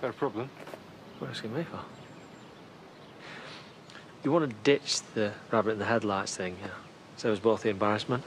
Got a problem? What are you asking me for? You want to ditch the rabbit in the headlights thing, yeah? So it was both the embarrassment.